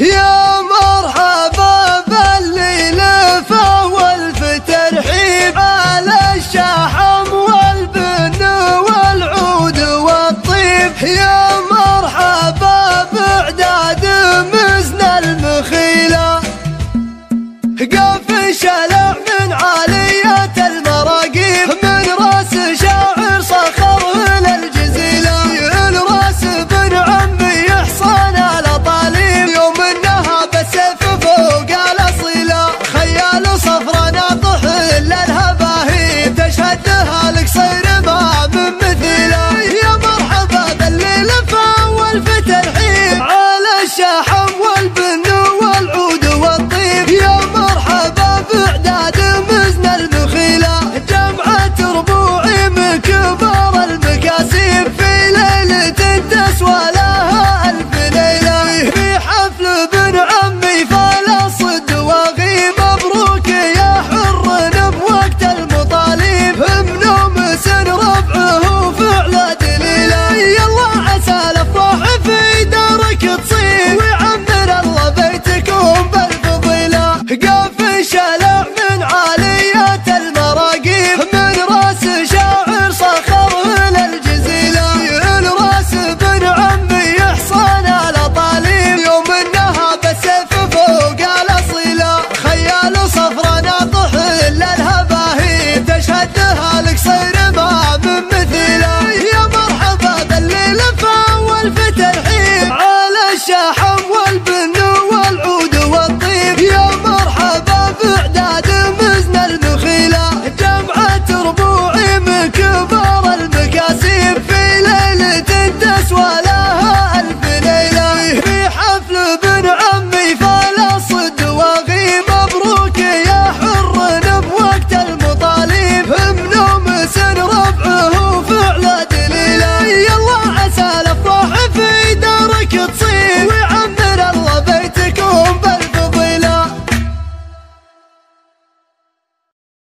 يا مرحبا باللي لفه والفترحيب على الشحم والبن والعود والطيب. يا مرحبا بعداد مزن المخيلة. قف شلع من عالم